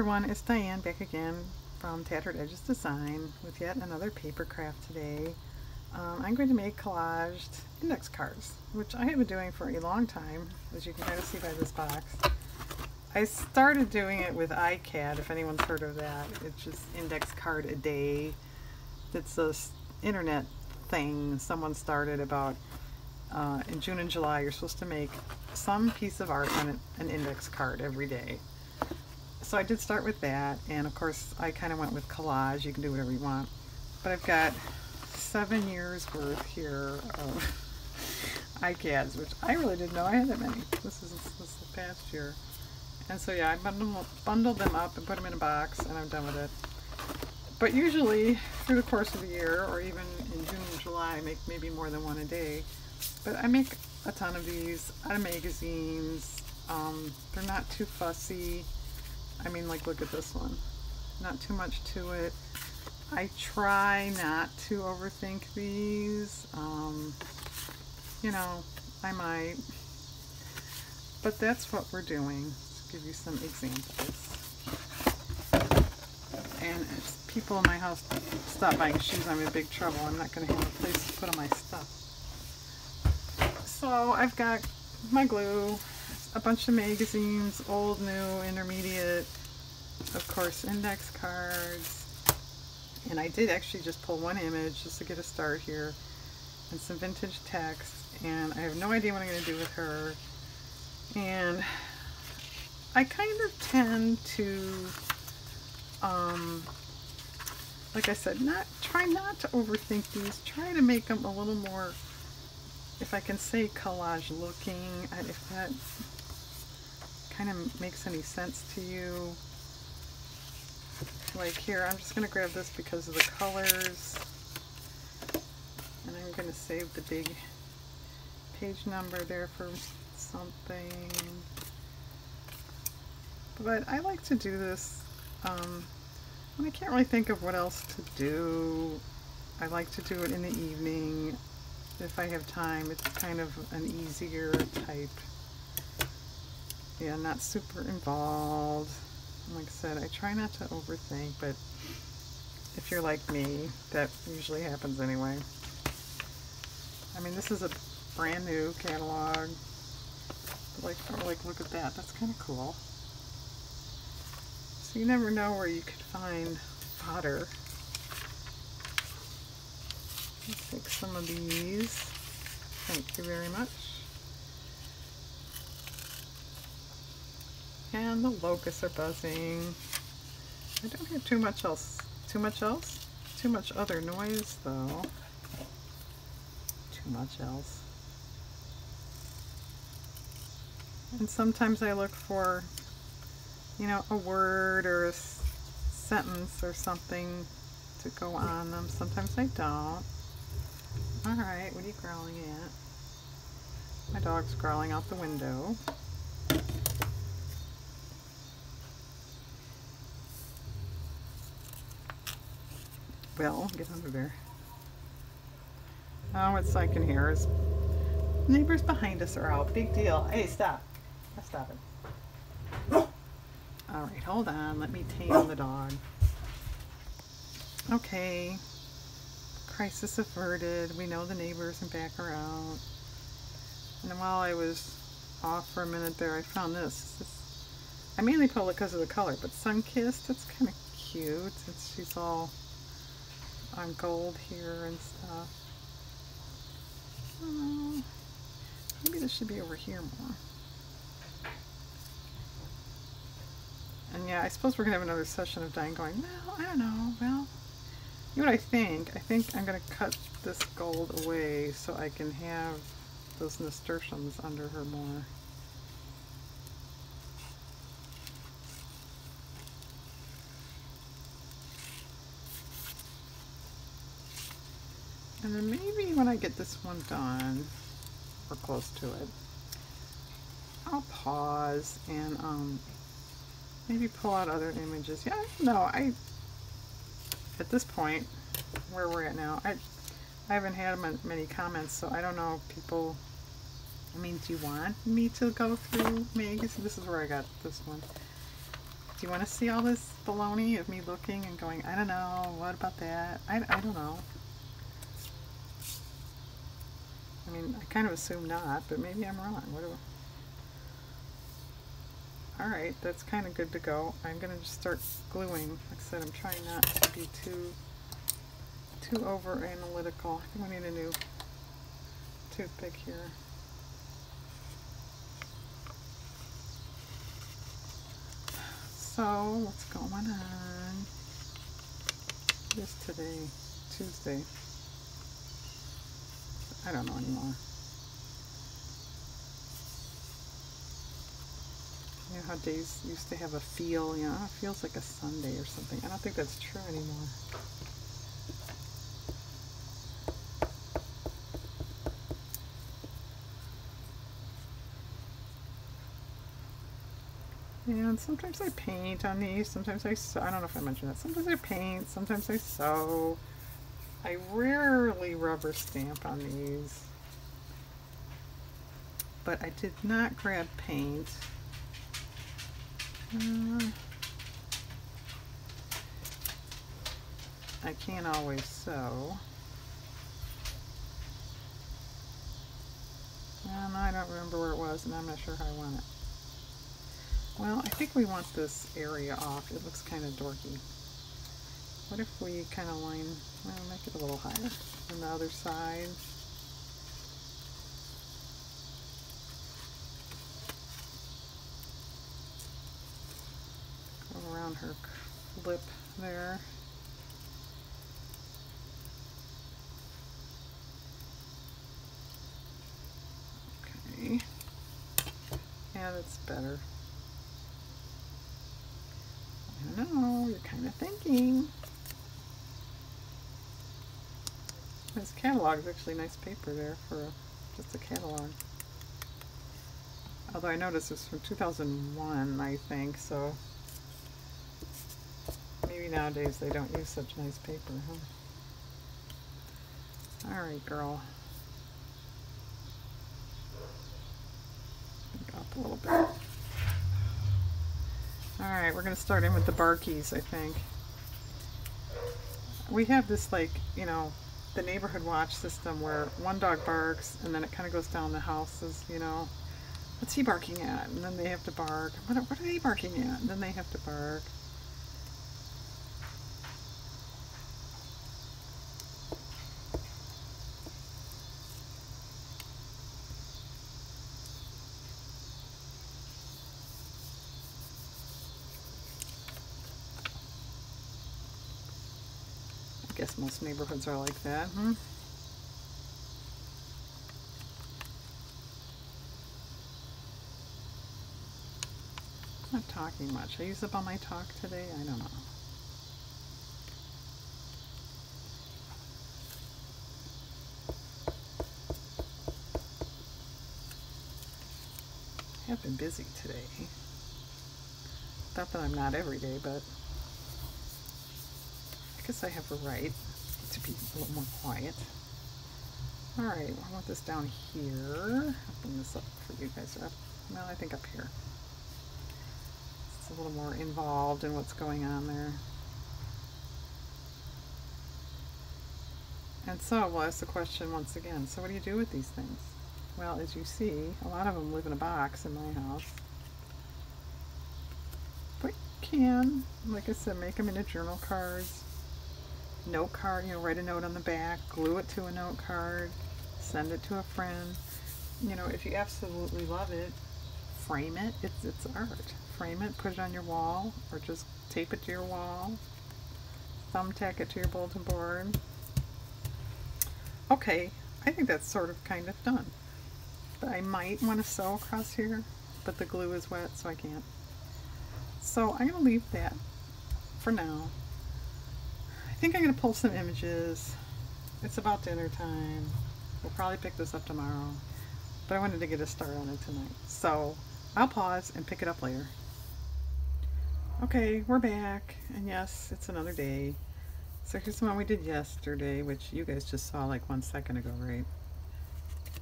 Everyone, it's Diane back again from Tattered Edges Design with yet another paper craft today. Um, I'm going to make collaged index cards, which I have been doing for a long time, as you can kind of see by this box. I started doing it with iCAD, if anyone's heard of that. It's just index card a day. It's this internet thing someone started about uh, in June and July. You're supposed to make some piece of art on an index card every day. So I did start with that, and of course I kind of went with collage. You can do whatever you want. But I've got seven years worth here of iCads, which I really didn't know I had that many. This is, this is the past year. And so yeah, I bundled, them up and put them in a box and I'm done with it. But usually through the course of the year or even in June and July I make maybe more than one a day. But I make a ton of these out of magazines. Um, they're not too fussy. I mean like look at this one. Not too much to it. I try not to overthink these. Um, you know, I might. But that's what we're doing To give you some examples. And if people in my house stop buying shoes, I'm in big trouble. I'm not going to have a place to put all my stuff. So I've got my glue, a bunch of magazines, old, new, intermediate, of course index cards, and I did actually just pull one image just to get a start here, and some vintage text, and I have no idea what I'm going to do with her, and I kind of tend to, um, like I said, not try not to overthink these. Try to make them a little more, if I can say collage looking, if that kind of makes any sense to you. Like here, I'm just going to grab this because of the colors. And I'm going to save the big page number there for something. But I like to do this um, when I can't really think of what else to do. I like to do it in the evening if I have time. It's kind of an easier type. Yeah, not super involved. Like I said, I try not to overthink, but if you're like me, that usually happens anyway. I mean, this is a brand new catalog. Like, oh, like, look at that. That's kind of cool. So you never know where you could find fodder. Let's take some of these. Thank you very much. And the locusts are buzzing. I don't hear too much else. Too much else? Too much other noise though. Too much else. And sometimes I look for you know, a word or a sentence or something to go on them. Sometimes I don't. Alright, what are you growling at? My dog's growling out the window. Well, get under there. Oh, it's I can hear is neighbors behind us are out. Big deal. Hey, stop. Stop it. All right, hold on. Let me tame the dog. Okay. Crisis averted. We know the neighbors and back are out. And while I was off for a minute there, I found this. this I mainly pulled it because of the color, but Sunkissed, it's kind of cute. It's, she's all on gold here and stuff. Uh, maybe this should be over here more. And yeah, I suppose we're going to have another session of Diane going, well, I don't know, well, you know what I think? I think I'm going to cut this gold away so I can have those nasturtiums under her more. And then maybe when I get this one done, or close to it, I'll pause and um, maybe pull out other images. Yeah, no, I, at this point, where we're at now, I, I haven't had many comments, so I don't know if people, I mean, do you want me to go through magazines? This is where I got this one. Do you want to see all this baloney of me looking and going, I don't know, what about that? I, I don't know. I mean, I kind of assume not, but maybe I'm wrong. What do Alright, that's kind of good to go. I'm going to just start gluing. Like I said, I'm trying not to be too too over analytical. I think we need a new toothpick here. So, what's going on? This today, Tuesday. I don't know anymore. You know how days used to have a feel, you know, it feels like a Sunday or something. I don't think that's true anymore. And sometimes I paint on these, sometimes I sew. I don't know if I mentioned that. Sometimes I paint, sometimes I sew. I rarely rubber stamp on these. But I did not grab paint. Uh, I can't always sew. And I don't remember where it was and I'm not sure how I want it. Well, I think we want this area off. It looks kind of dorky. What if we kind of line, well, make it a little higher on the other side. Go around her lip there. Okay. Yeah, that's better. I don't know, you're kind of thinking. This catalog is actually nice paper there for just a catalog. Although I noticed it's from 2001, I think, so maybe nowadays they don't use such nice paper, huh? Alright, girl. Up a little bit. Alright, we're going to start in with the barkies, I think. We have this, like, you know, the neighborhood watch system where one dog barks and then it kind of goes down the houses, you know. What's he barking at? And then they have to bark. What, what are they barking at? And then they have to bark. guess neighborhoods are like that, hmm? Not talking much. I use up all my talk today? I don't know. I have been busy today. Not that I'm not every day, but I guess I have a right to be a little more quiet. Alright, I want this down here. I'll bring this up for you guys. Up. Well, I think up here. It's a little more involved in what's going on there. And so we'll ask the question once again, so what do you do with these things? Well, as you see, a lot of them live in a box in my house. But you can, like I said, make them into journal cards note card, you know, write a note on the back, glue it to a note card, send it to a friend. You know, if you absolutely love it, frame it. It's, it's art. Frame it, put it on your wall, or just tape it to your wall. Thumbtack it to your bulletin board. Okay, I think that's sort of kind of done. But I might want to sew across here, but the glue is wet, so I can't. So I'm going to leave that for now think I'm going to pull some images. It's about dinner time. We'll probably pick this up tomorrow. But I wanted to get a start on it tonight. So I'll pause and pick it up later. Okay, we're back. And yes, it's another day. So here's the one we did yesterday, which you guys just saw like one second ago, right?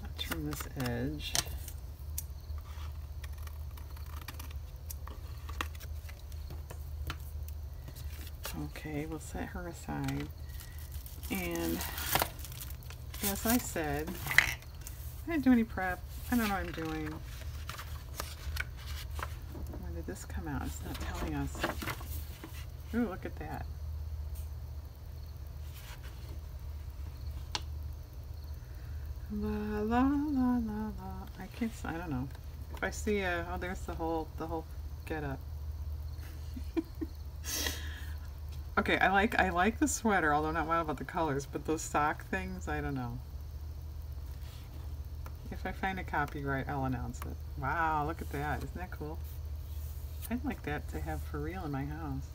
I'll trim this edge. Okay, we'll set her aside. And as I said, I didn't do any prep. I don't know what I'm doing. When did this come out? It's not telling us. Ooh, look at that. La la la la la. I can't. I don't know. If I see a, oh, there's the whole the whole get up. okay, I like I like the sweater, although not wild about the colors. But those sock things, I don't know. If I find a copyright, I'll announce it. Wow, look at that! Isn't that cool? I'd like that to have for real in my house.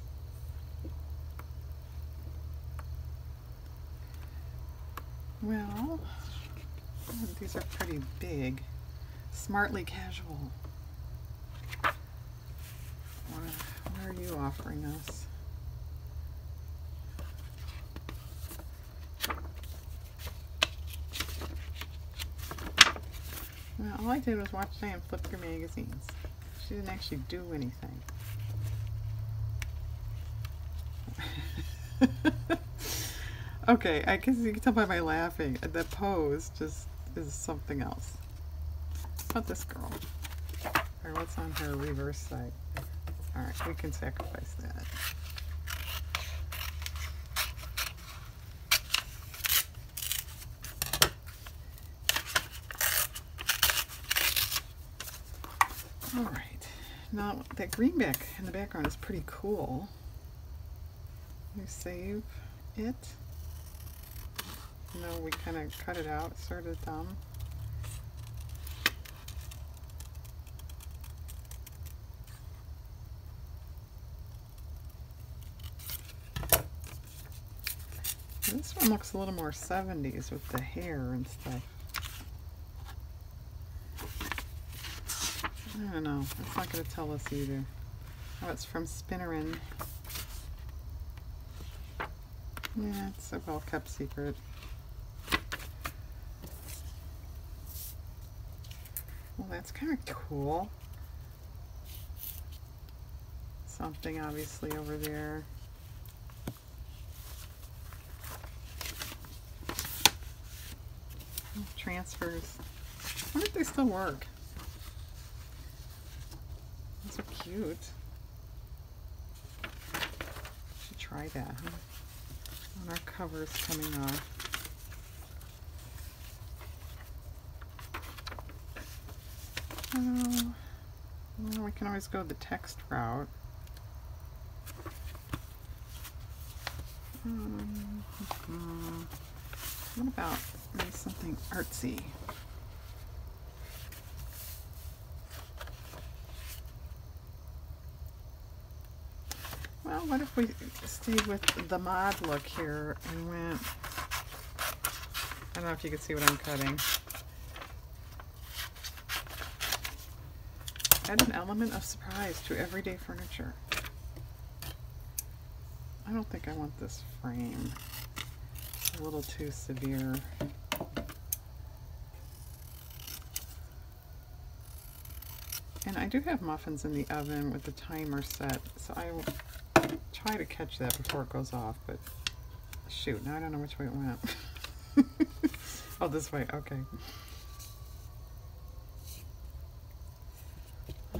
Well, these are pretty big. Smartly casual. What, are you offering us? Well, all I did was watch Diane flip through magazines. She didn't actually do anything. okay, I guess you can tell by my laughing. The pose just is something else. Not this girl. Or what's on her reverse side? Alright, we can sacrifice that. Alright, now that greenback in the background is pretty cool. Let me save it. No, we kind of cut it out, sort of dumb. This one looks a little more 70s with the hair and stuff. Don't know. It's not going to tell us either. Oh, it's from Spinnerin. Yeah, it's a well-kept secret. Well, that's kind of cool. Something obviously over there. Transfers. I wonder if they still work. Those are cute. Should try that, huh? And our cover's coming off. Oh, well, we can always go the text route. Um, what about something artsy? Well, what we stayed with the mod look here and went, I don't know if you can see what I'm cutting. Add an element of surprise to everyday furniture. I don't think I want this frame. It's a little too severe. And I do have muffins in the oven with the timer set, so I try to catch that before it goes off, but shoot, now I don't know which way it went. oh, this way, okay. Uh,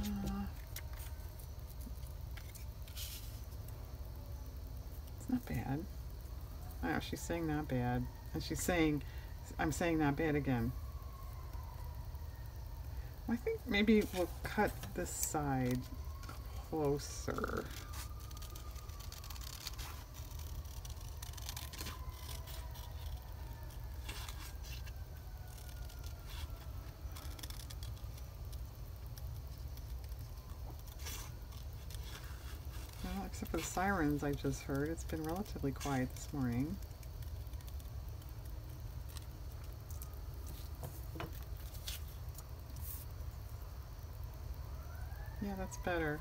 it's not bad. Oh, she's saying not bad. And she's saying, I'm saying not bad again. I think maybe we'll cut this side closer. Except for the sirens I just heard. It's been relatively quiet this morning. Yeah, that's better.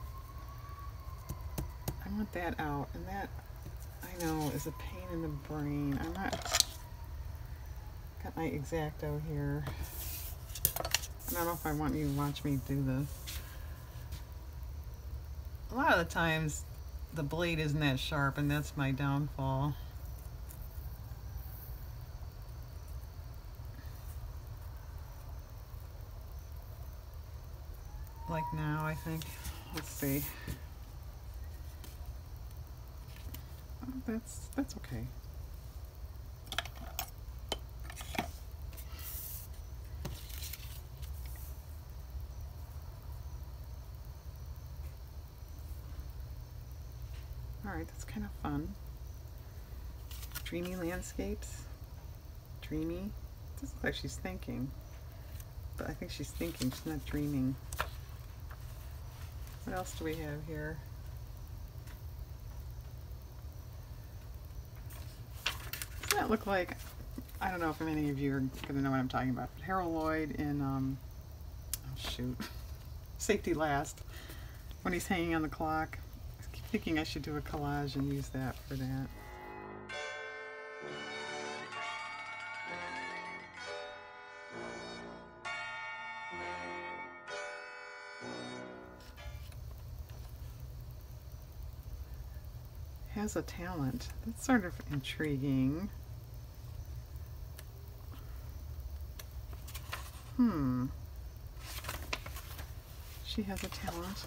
I want that out, and that, I know, is a pain in the brain. I'm not, got my X-Acto here. I don't know if I want you to watch me do this. A lot of the times the blade isn't that sharp and that's my downfall. Like now, I think. Let's see. Oh, that's that's okay. Alright, that's kind of fun. Dreamy landscapes. Dreamy. Doesn't look like she's thinking. But I think she's thinking, she's not dreaming. What else do we have here? Doesn't that look like, I don't know if any of you are going to know what I'm talking about, Harold Lloyd in, um, oh shoot, Safety Last, when he's hanging on the clock. Thinking I should do a collage and use that for that. has a talent. That's sort of intriguing. Hmm. She has a talent.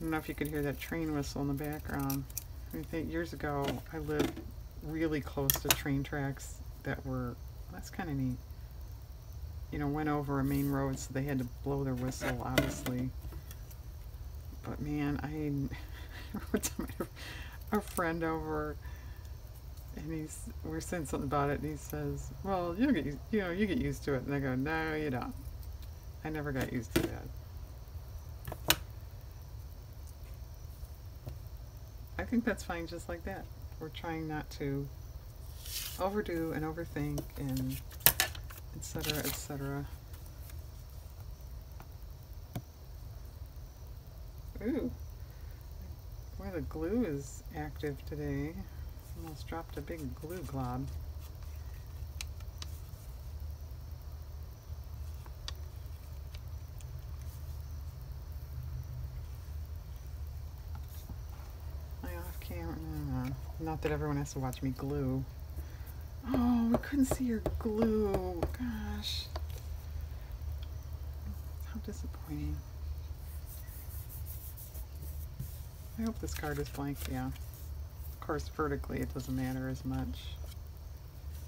I don't know if you could hear that train whistle in the background. I think years ago I lived really close to train tracks that were, that's kind of neat. You know, went over a main road so they had to blow their whistle, obviously. But man, I, a friend over and he's, we're saying something about it and he says, well, you get, you know, you get used to it. And I go, no, you don't. I never got used to that. Think that's fine just like that. We're trying not to overdo and overthink and etc. etc. Ooh, where the glue is active today. Almost dropped a big glue glob. That everyone has to watch me glue. Oh, we couldn't see your glue. Gosh. How disappointing. I hope this card is blank, yeah. Of course, vertically it doesn't matter as much.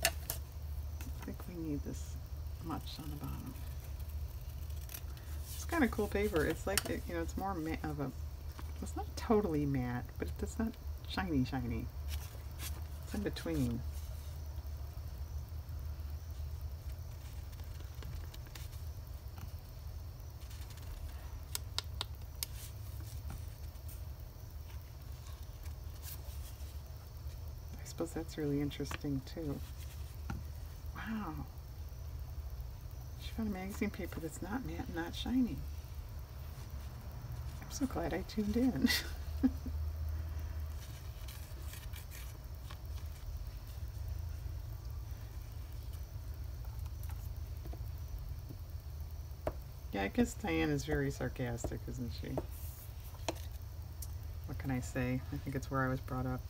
I think we need this much on the bottom. It's kind of cool paper. It's like, it, you know, it's more of a, it's not totally matte, but it does not shiny shiny. It's in between. I suppose that's really interesting too. Wow. She found a magazine paper that's not matte not shiny. I'm so glad I tuned in. I guess Diane is very sarcastic, isn't she? What can I say? I think it's where I was brought up.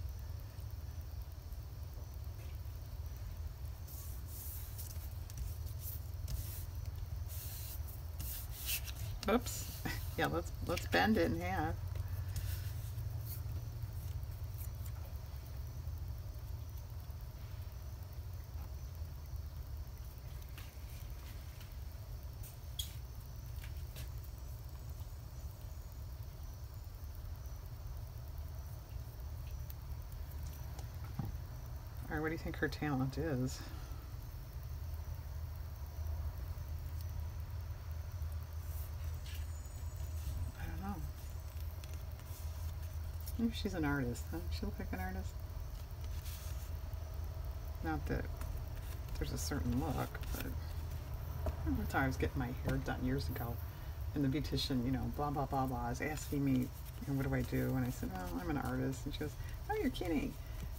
Oops. Yeah, let's let's bend it in half. Do you think her talent is? I don't know. Maybe she's an artist, huh? She look like an artist. Not that there's a certain look, but one time I was getting my hair done years ago, and the beautician, you know, blah blah blah blah, is asking me, you know, what do I do? And I said, well, I'm an artist, and she goes, oh, you're kidding.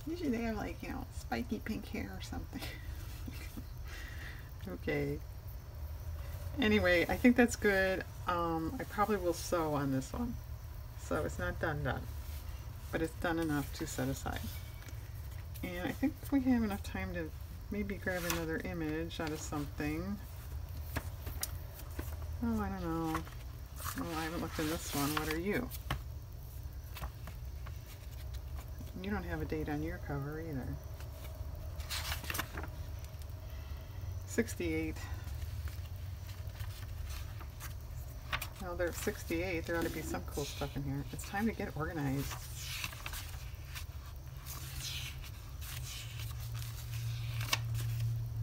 Usually they have like, you know, spiky pink hair or something. okay. Anyway, I think that's good. Um, I probably will sew on this one. So it's not done done, but it's done enough to set aside. And I think we have enough time to maybe grab another image out of something. Oh, I don't know. Oh, I haven't looked in this one. What are you? You don't have a date on your cover either. 68. Well, they're 68. There ought to be some cool stuff in here. It's time to get organized.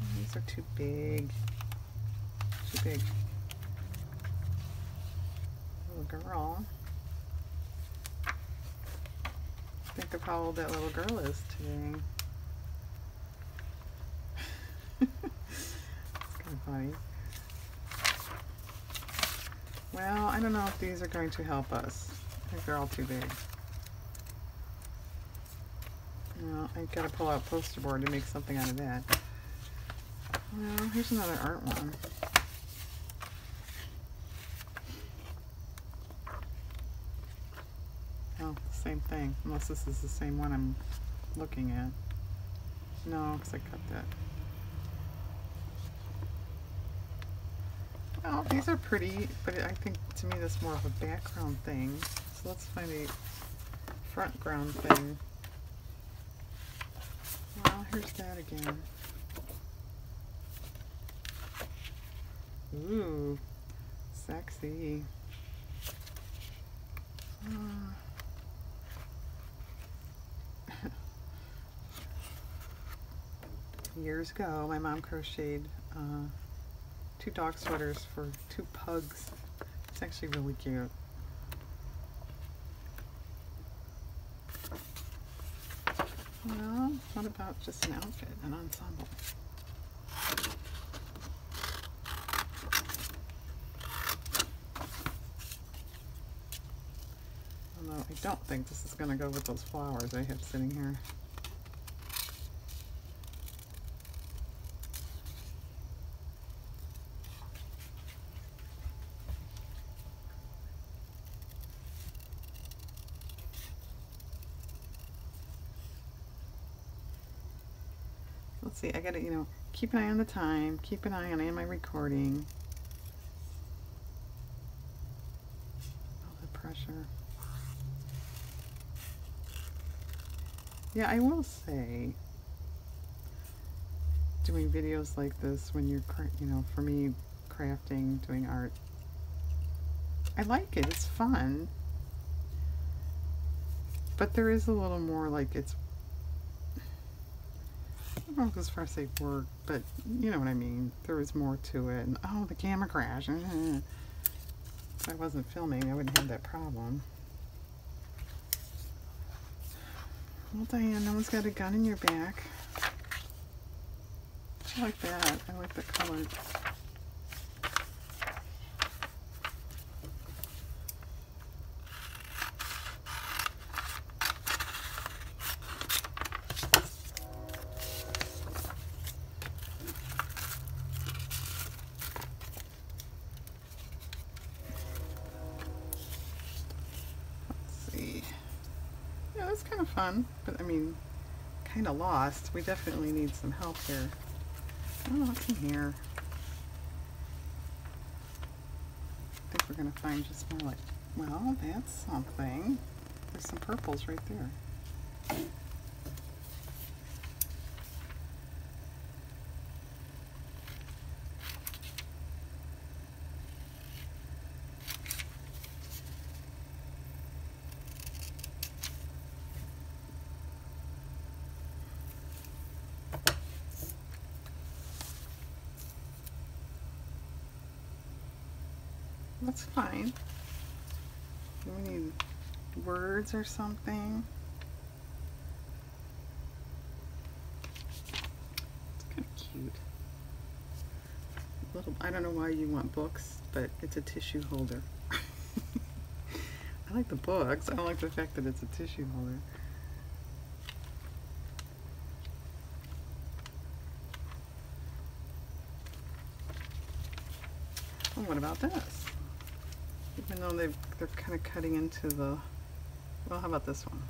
Oh, these are too big. Too big. Little girl. Think of how old that little girl is today. it's kind of funny. Well, I don't know if these are going to help us. I think they're all too big. Well, I've gotta pull out poster board to make something out of that. Well, here's another art one. Oh, same thing, unless this is the same one I'm looking at. No, because I cut that. Well, these are pretty, but I think to me that's more of a background thing. So let's find a front ground thing. Well, here's that again. Ooh, sexy. Uh, years ago, my mom crocheted uh, two dog sweaters for two pugs. It's actually really cute. Well, what about just an outfit, an ensemble? Although I don't think this is going to go with those flowers I have sitting here. See, I gotta, you know, keep an eye on the time, keep an eye on my recording. Oh, the pressure. Yeah, I will say, doing videos like this when you're, you know, for me, crafting, doing art, I like it, it's fun. But there is a little more like it's I don't go as far as say work, but you know what I mean. There was more to it. And, oh, the camera crashed. Eh. if I wasn't filming, I wouldn't have that problem. Well, Diane, no one's got a gun in your back. I like that. I like the color. was kind of fun, but I mean, kind of We definitely need some help here. Oh, what's in here? I think we're going to find just more like, well, that's something. There's some purples right there. That's fine. We need words or something. It's kind of cute. Little, I don't know why you want books, but it's a tissue holder. I like the books. I like the fact that it's a tissue holder. And what about this? Even though they've, they're kind of cutting into the, well, how about this one?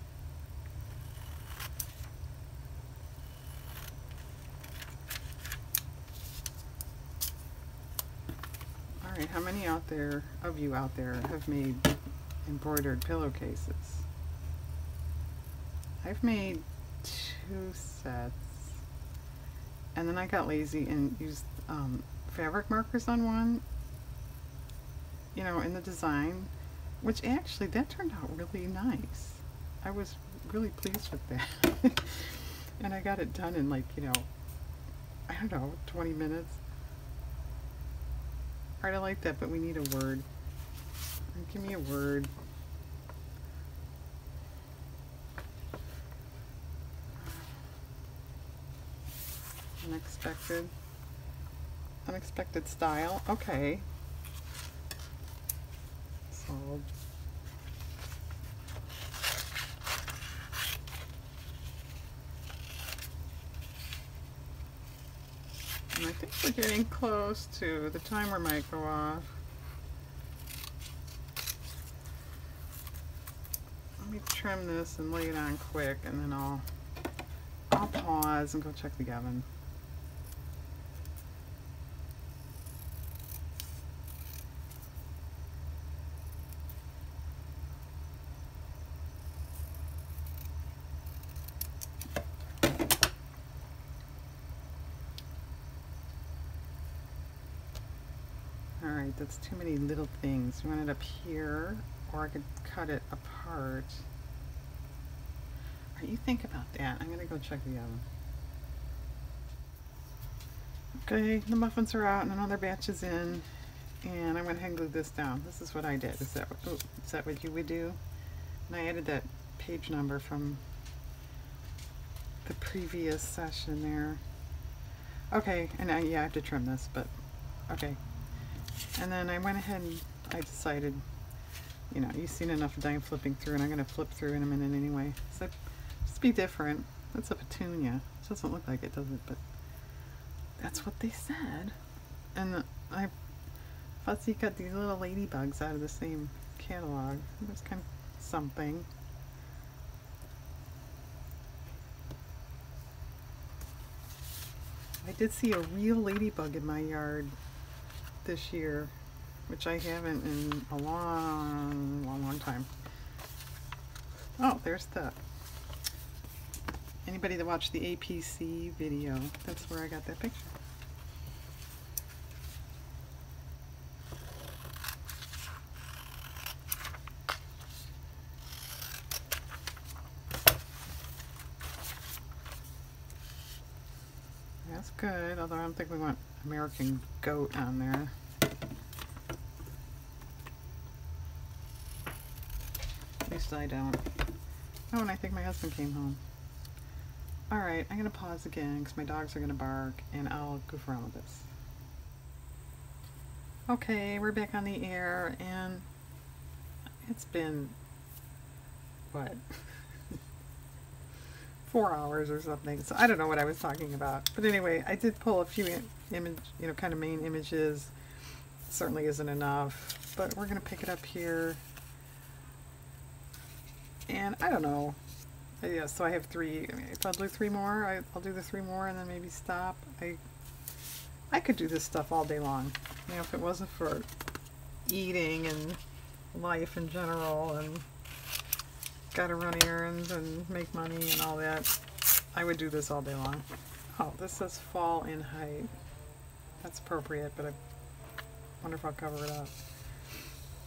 All right, how many out there, of you out there, have made embroidered pillowcases? I've made two sets, and then I got lazy and used um, fabric markers on one, you know, in the design, which actually, that turned out really nice. I was really pleased with that. and I got it done in like, you know, I don't know, 20 minutes. Alright, I like that, but we need a word. Give me a word. Unexpected. Unexpected style. Okay. Solved. And I think we're getting close to the timer might go off. Let me trim this and lay it on quick and then I'll I'll pause and go check the oven. That's too many little things. You want it up here, or I could cut it apart. You think about that. I'm to go check the oven. Okay, the muffins are out and another batch is in. And I went ahead and glued this down. This is what I did. Is that, oh, is that what you would do? And I added that page number from the previous session there. Okay, and I, yeah, I have to trim this, but okay. And then I went ahead and I decided, you know, you've seen enough Diane flipping through, and I'm going to flip through in a minute anyway. So just be different. That's a petunia. It doesn't look like it, does it? But that's what they said. And I, Fussy cut these little ladybugs out of the same catalog. It was kind of something. I did see a real ladybug in my yard this year, which I haven't in a long, long, long time. Oh, there's the, anybody that watched the APC video, that's where I got that picture. That's good, although I don't think we want American goat on there. At least I don't. Oh, and I think my husband came home. Alright, I'm going to pause again because my dogs are to bark and I'll goof around with this. Okay, we're back on the air and it's been, what, four hours or something. So I don't know what I was talking about. But anyway, I did pull a few image, you know, kind of main images. Certainly isn't enough, but we're going to pick it up here. And I don't know. Uh, yeah, so I have three. I mean, if I'll do three more, I, will do the three more and then maybe stop. I I could do this stuff all day long. You know, if it wasn't for eating and life in general and gotta run errands and make money and all that, I would do this all day long. Oh, this says fall in height. That's appropriate, but I wonder if I'll cover it up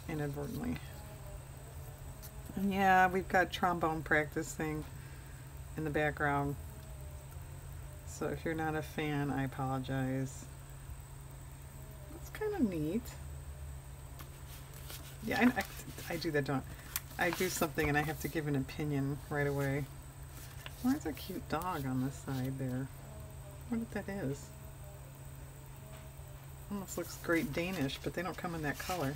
inadvertently. And yeah, we've got trombone practice thing in the background. So if you're not a fan, I apologize. It's kind of neat. Yeah, I, I, I do that, don't I do something and I have to give an opinion right away. Why is a cute dog on the side there? wonder What that is? Almost looks Great Danish, but they don't come in that color.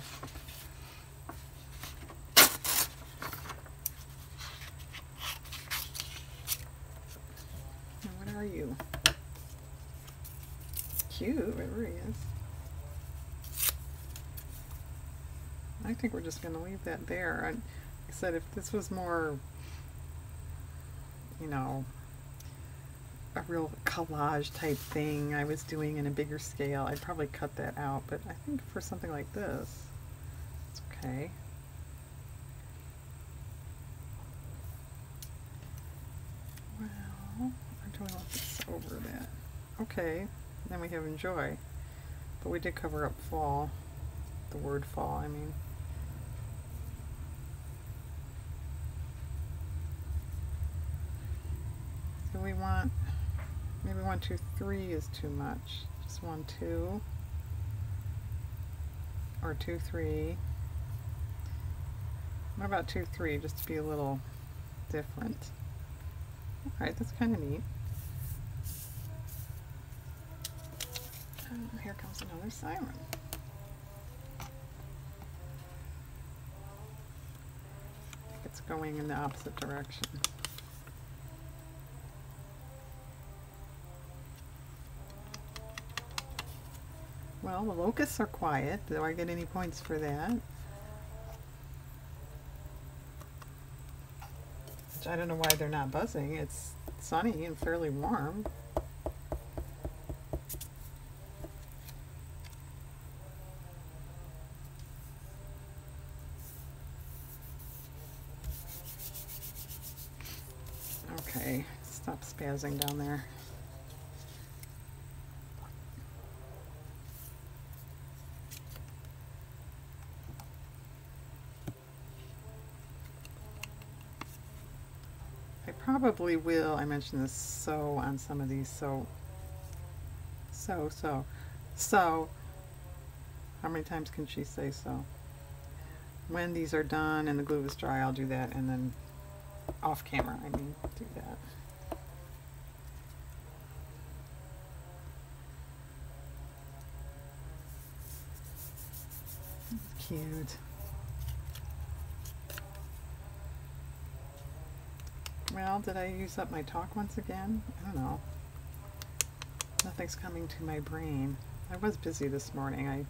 what are you? Cute, wherever he is. I think we're just going to leave that there. I, I said if this was more, you know, a real collage type thing I was doing in a bigger scale, I'd probably cut that out. But I think for something like this, it's okay. Well, or do I want this over that? Okay, then we have enjoy. But we did cover up fall, the word fall, I mean. So we want, maybe one, two, three is too much. Just one, two, or two, three. What about two, three, just to be a little different? Alright, that's kind of neat. here comes another siren. It's going in the opposite direction. Well, the locusts are quiet. Do I get any points for that? Which I don't know why they're not buzzing. It's sunny and fairly warm. Okay, stop spazzing down there. Probably will, I mentioned this so on some of these, so, so, so, so, how many times can she say so? When these are done and the glue is dry, I'll do that and then off camera, I mean, do that. Cute. Did I use up my talk once again? I don't know. Nothing's coming to my brain. I was busy this morning. I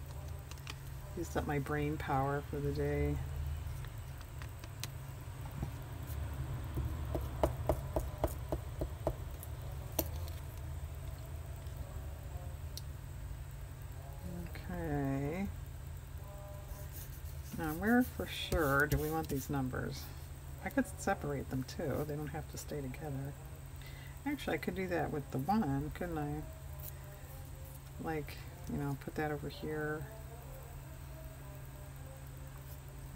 used up my brain power for the day. Okay. Now where for sure do we want these numbers? I could separate them too. They don't have to stay together. Actually, I could do that with the one, couldn't I? Like, you know, put that over here.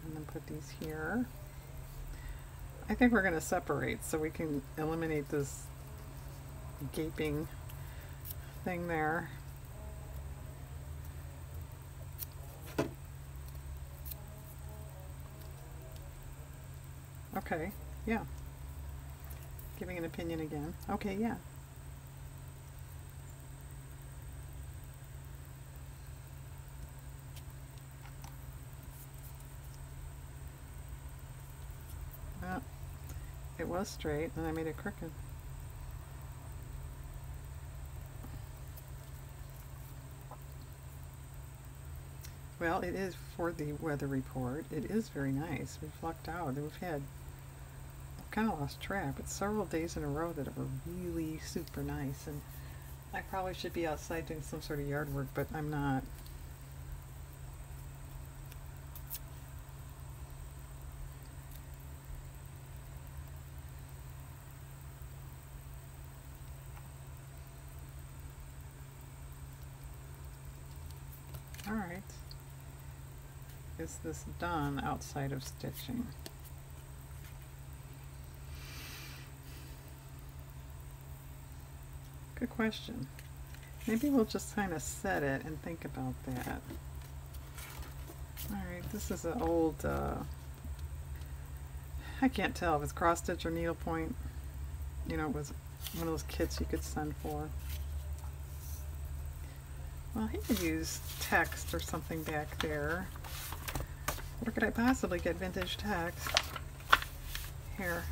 And then put these here. I think we're going to separate so we can eliminate this gaping thing there. Okay, yeah. Giving an opinion again. Okay, yeah. Well, it was straight, and I made it crooked. Well, it is for the weather report. It is very nice. We've lucked out. We've had kind of lost track, but several days in a row that were really super nice. And I probably should be outside doing some sort of yard work, but I'm not. Alright. Is this done outside of stitching? Good question. Maybe we'll just kind of set it and think about that. Alright, this is an old, uh, I can't tell if it's cross stitch or needlepoint. You know, it was one of those kits you could send for. Well, he could use text or something back there. Where could I possibly get vintage text? Here.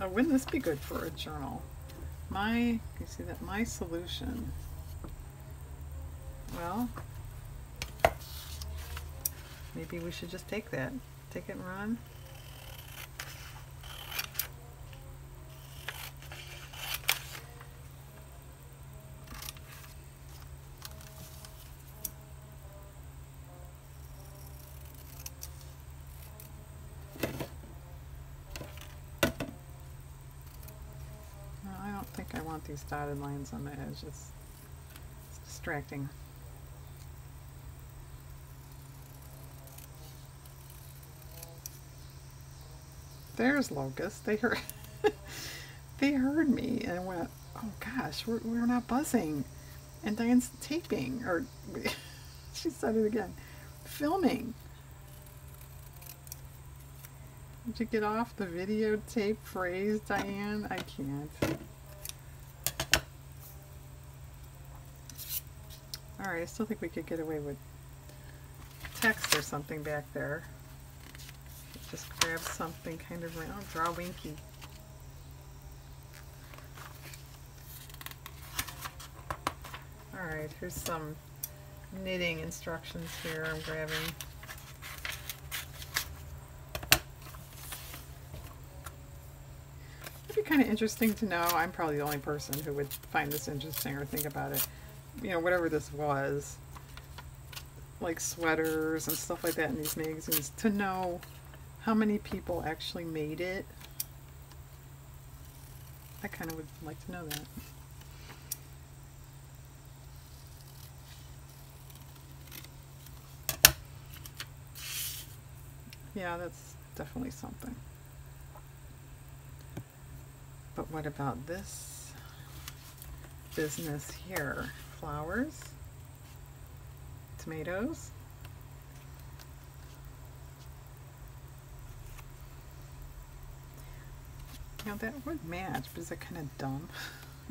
Oh, wouldn't this be good for a journal? My, you see that? My solution. Well, maybe we should just take that. Take it and run. think I want these dotted lines on the edge. It's, it's distracting. There's Locust. They heard, they heard me and went, oh gosh, we're, we're not buzzing. And Diane's taping, or she said it again, filming. Did you get off the videotape phrase, Diane? I can't. Alright, I still think we could get away with text or something back there. Just grab something kind of round, oh, draw winky. Alright, here's some knitting instructions here I'm grabbing. It'd be kind of interesting to know. I'm probably the only person who would find this interesting or think about it you know, whatever this was, like sweaters and stuff like that in these magazines, to know how many people actually made it. I kind of would like to know that. Yeah, that's definitely something. But what about this business here? Flowers, tomatoes, you know that would match, but is it kind of dumb?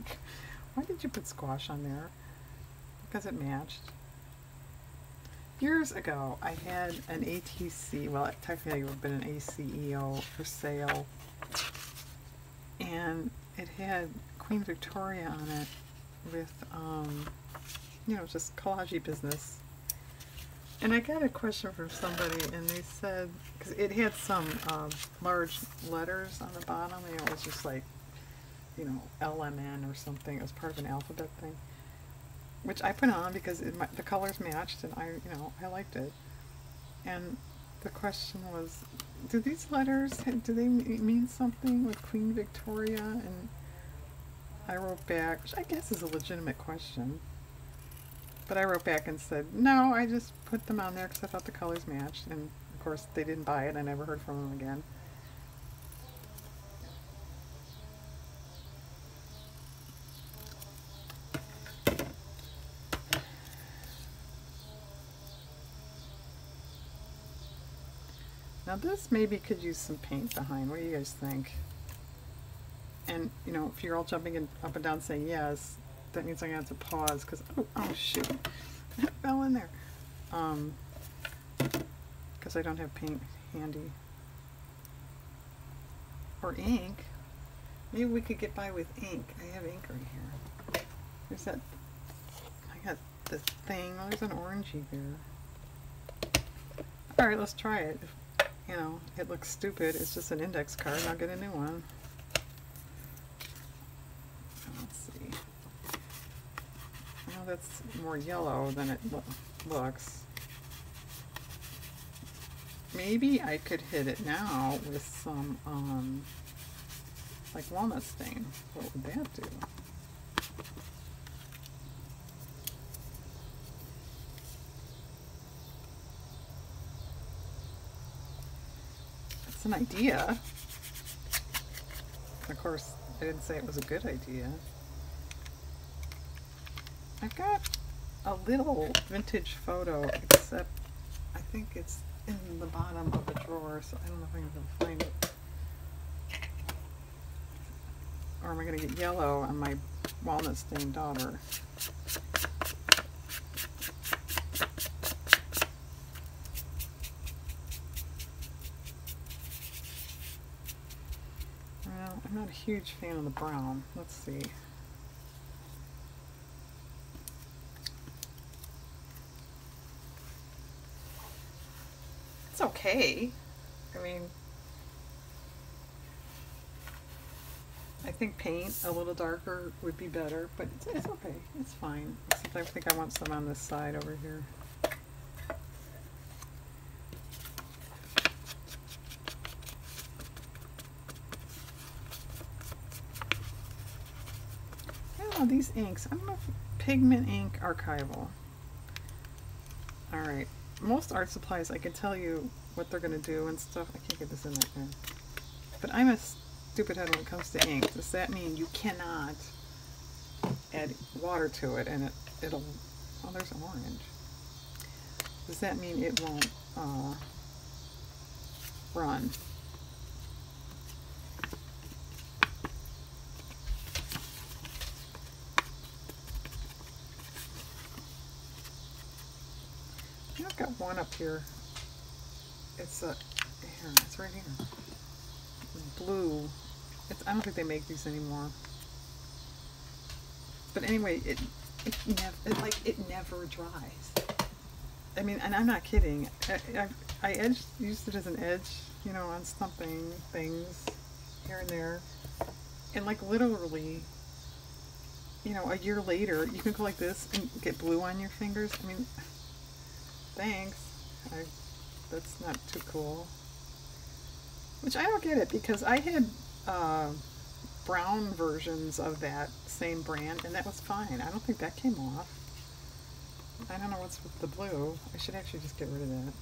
Why did you put squash on there? Because it matched. Years ago, I had an ATC, well, technically it would have been an ACEO for sale, and it had Queen Victoria on it with, um, you know, just collagey business. And I got a question from somebody, and they said, because it had some um, large letters on the bottom, and it was just like, you know, LMN or something. It was part of an alphabet thing, which I put on because it, the colors matched, and I, you know, I liked it. And the question was, do these letters, do they mean something with Queen Victoria? And I wrote back, which I guess is a legitimate question. But I wrote back and said, no, I just put them on there because I thought the colors matched. And of course, they didn't buy it. I never heard from them again. Now this maybe could use some paint behind. What do you guys think? And, you know, if you're all jumping in, up and down saying yes, that means I'm going to have to pause because, oh, oh, shoot, that fell in there. Um, because I don't have paint handy. Or ink. Maybe we could get by with ink. I have ink right here. There's that, I got this thing. Oh, there's an orangey there. Alright, let's try it. If, you know, it looks stupid. It's just an index card. I'll get a new one. That's more yellow than it lo looks. Maybe I could hit it now with some, um, like walnut stain. What would that do? That's an idea. Of course, I didn't say it was a good idea. I've got a little vintage photo, except I think it's in the bottom of a drawer, so I don't know if I'm gonna find it. Or am I going to get yellow on my walnut stained daughter? Well, I'm not a huge fan of the brown. Let's see. I mean, I think paint a little darker would be better, but it's, it's okay. It's fine. Except I think I want some on this side over here. Oh, these inks. I don't know if Pigment Ink Archival. Alright. Most art supplies, I can tell you what they're going to do and stuff. I can't get this in there. But I'm a stupid head when it comes to ink. Does that mean you cannot add water to it and it, it'll, oh there's orange. Does that mean it won't uh, run? I've got one up here. It's a, here, it's right here blue. It's, I don't think they make these anymore. But anyway, it it never it, like it never dries. I mean, and I'm not kidding. I, I, I edged, used it as an edge, you know, on stumping things here and there, and like literally, you know, a year later, you can go like this and get blue on your fingers. I mean, thanks. I, that's not too cool. Which I don't get it because I had uh, brown versions of that same brand and that was fine. I don't think that came off. I don't know what's with the blue. I should actually just get rid of that.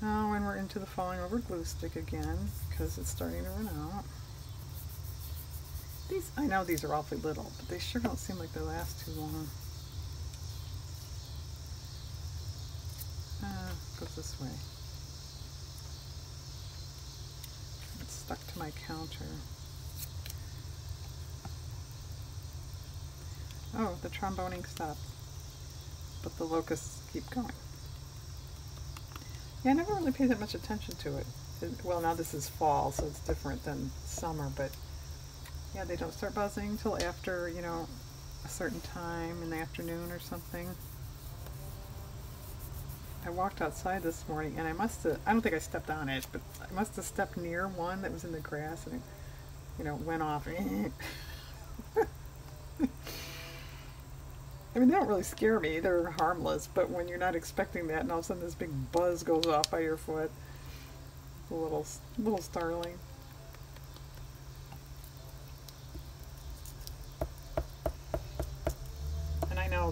Now when we're into the falling over glue stick again because it's starting to run out. These, I know these are awfully little, but they sure don't seem like they last too long. Uh, goes this way. It's stuck to my counter. Oh, the tromboning stopped, but the locusts keep going. Yeah, I never really paid that much attention to it. it. Well, now this is fall, so it's different than summer, but yeah, they don't start buzzing until after, you know, a certain time in the afternoon or something. I walked outside this morning and I must have, I don't think I stepped on it, but I must have stepped near one that was in the grass and it, you know, went off. I mean, they don't really scare me. They're harmless, but when you're not expecting that and all of a sudden this big buzz goes off by your foot, a little, little startling.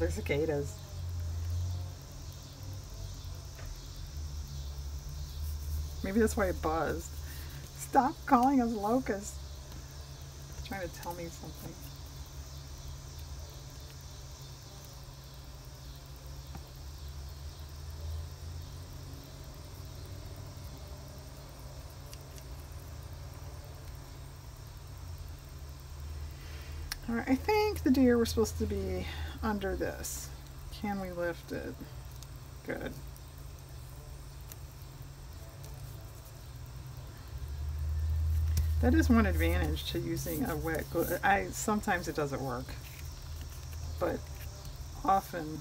There's cicadas. Maybe that's why it buzzed. Stop calling us locusts. It's trying to tell me something. I think the deer were supposed to be under this. Can we lift it? Good. That is one advantage to using a wet glue. I sometimes it doesn't work, but often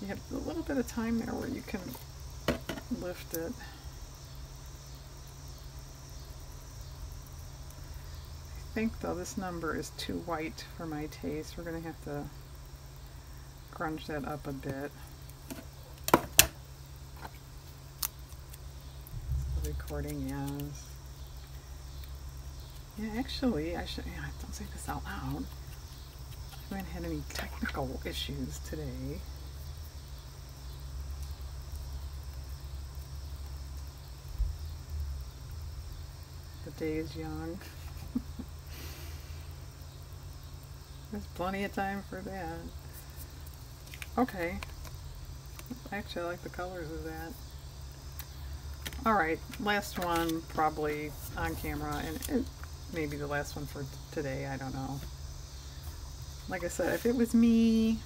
you have a little bit of time there where you can lift it. Think though this number is too white for my taste. We're going to have to crunch that up a bit. The recording is. Yeah, actually, I should. Yeah, don't say this out loud. I haven't had any technical issues today. The day is young. There's plenty of time for that. Okay. Actually, I like the colors of that. Alright, last one probably on camera, and it may be the last one for today, I don't know. Like I said, if it was me,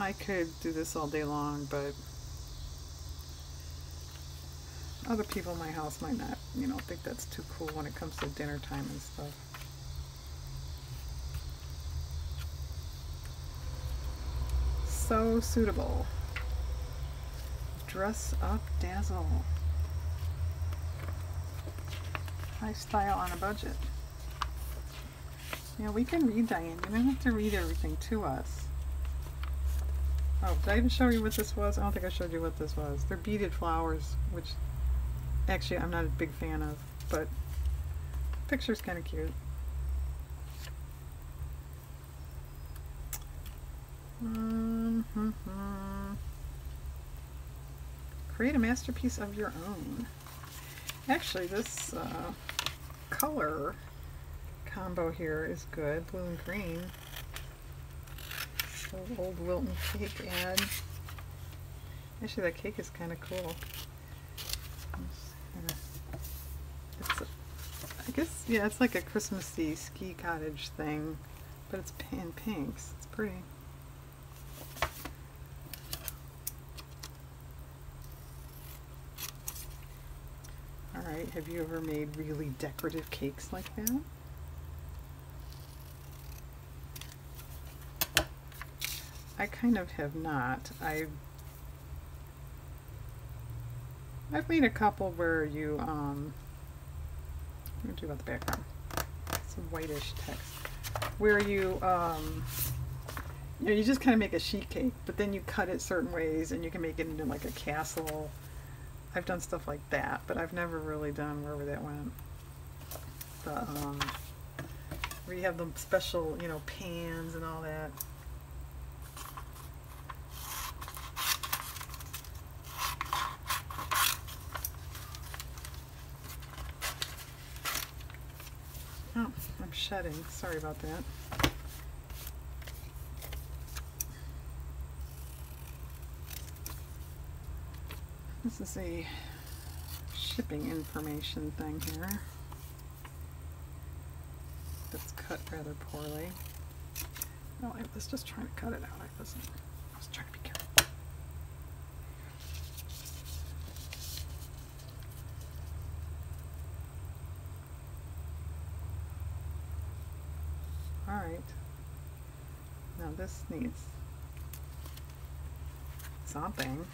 I could do this all day long, but other people in my house might not, you know, think that's too cool when it comes to dinner time and stuff. So suitable. Dress up dazzle. High style on a budget. Yeah, we can read Diane. You don't have to read everything to us. Oh, did I even show you what this was? I don't think I showed you what this was. They're beaded flowers, which actually I'm not a big fan of, but picture's kind of cute. Mm -hmm. Create a masterpiece of your own. Actually, this uh, color combo here is good, blue and green. So old Wilton cake ad. Actually, that cake is kind of cool. It's, guess, yeah, it's like a Christmassy ski cottage thing, but it's in pinks. It's pretty. Alright, have you ever made really decorative cakes like that? I kind of have not. I I've made a couple where you um let me do about the background. Some whitish text. Where you um you know, you just kind of make a sheet cake, but then you cut it certain ways and you can make it into like a castle. I've done stuff like that, but I've never really done wherever that went. The um where you have the special, you know, pans and all that. Oh, I'm shedding. Sorry about that. This is a shipping information thing here that's cut rather poorly. No, I was just trying to cut it out. I wasn't. I was trying to be careful. Alright. Now this needs something.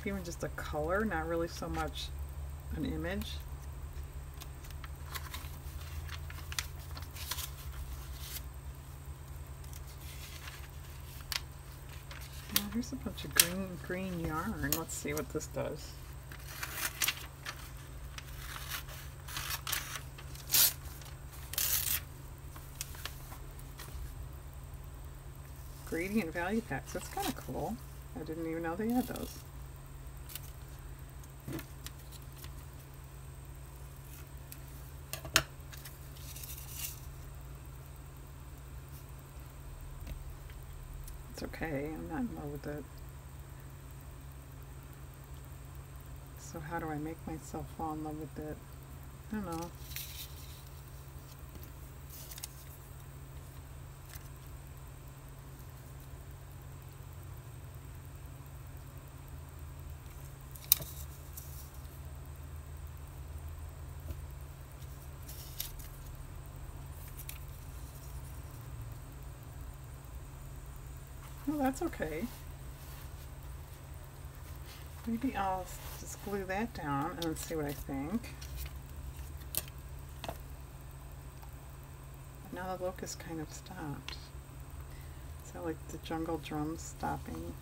Maybe even just a color, not really so much an image. here's a bunch of green green yarn. Let's see what this does. Gradient value packs. That's kind of cool. I didn't even know they had those. It's okay. I'm not in love with it. So how do I make myself fall in love with it? I don't know. Well, that's okay. Maybe I'll just glue that down and see what I think. Now the locust kind of stopped. So like the jungle drums stopping?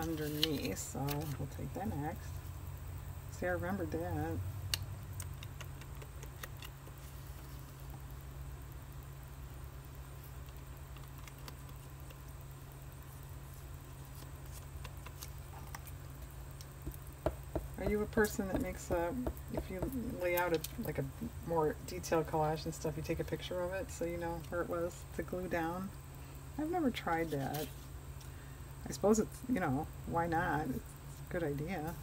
underneath, so we'll take that next. See, I remember that. Are you a person that makes a, if you lay out a, like a more detailed collage and stuff, you take a picture of it so you know where it was to glue down? I've never tried that. I suppose it's, you know, why not? It's a good idea.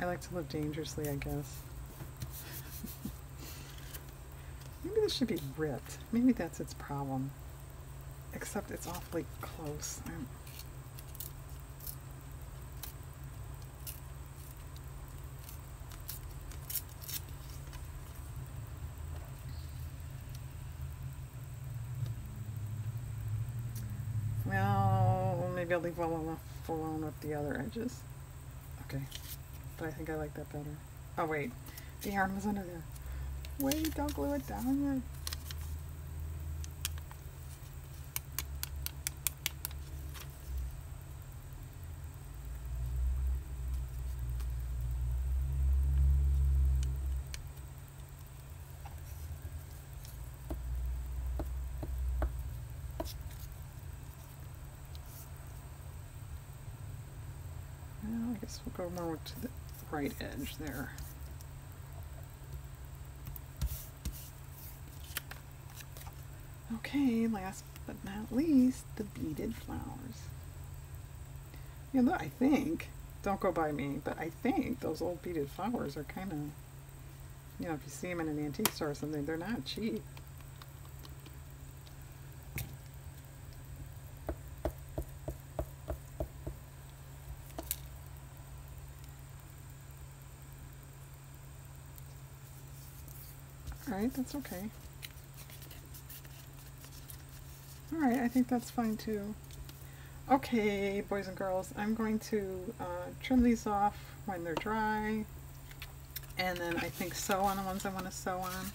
I like to live dangerously, I guess. Maybe this should be ripped. Maybe that's its problem. Except it's awfully close. I'm, well, maybe I'll leave enough alone with the other edges. Okay, but I think I like that better. Oh wait, the yarn was under there. Wait, don't glue it down yet. Guess we'll go more to the right edge there. Okay, last but not least, the beaded flowers. You know, I think, don't go by me, but I think those old beaded flowers are kind of, you know, if you see them in an antique store or something, they're not cheap. Alright, that's okay. Alright, I think that's fine too. Okay, boys and girls, I'm going to uh, trim these off when they're dry, and then I think sew on the ones I want to sew on,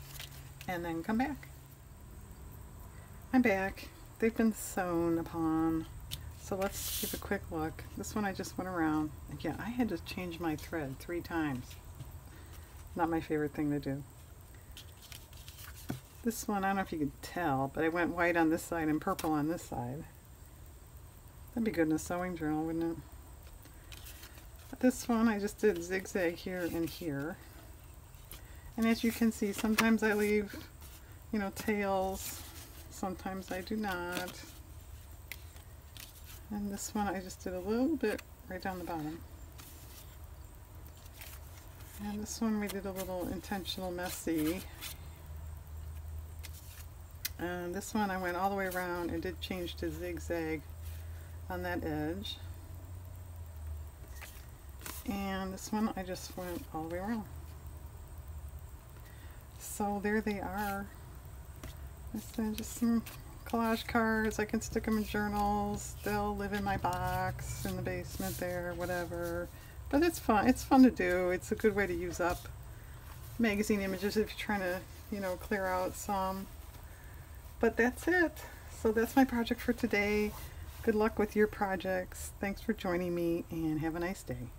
and then come back. I'm back. They've been sewn upon, so let's give a quick look. This one I just went around. Yeah, I had to change my thread three times. Not my favorite thing to do. This one, I don't know if you can tell, but I went white on this side and purple on this side. That'd be good in a sewing journal, wouldn't it? This one, I just did zigzag here and here. And as you can see, sometimes I leave, you know, tails. Sometimes I do not. And this one, I just did a little bit right down the bottom. And this one, we did a little intentional messy. And this one I went all the way around and did change to zigzag on that edge. And this one I just went all the way around. So there they are. This is just some collage cards. I can stick them in journals. They'll live in my box in the basement there, whatever. But it's fun. It's fun to do. It's a good way to use up magazine images if you're trying to, you know, clear out some but that's it. So that's my project for today. Good luck with your projects. Thanks for joining me and have a nice day.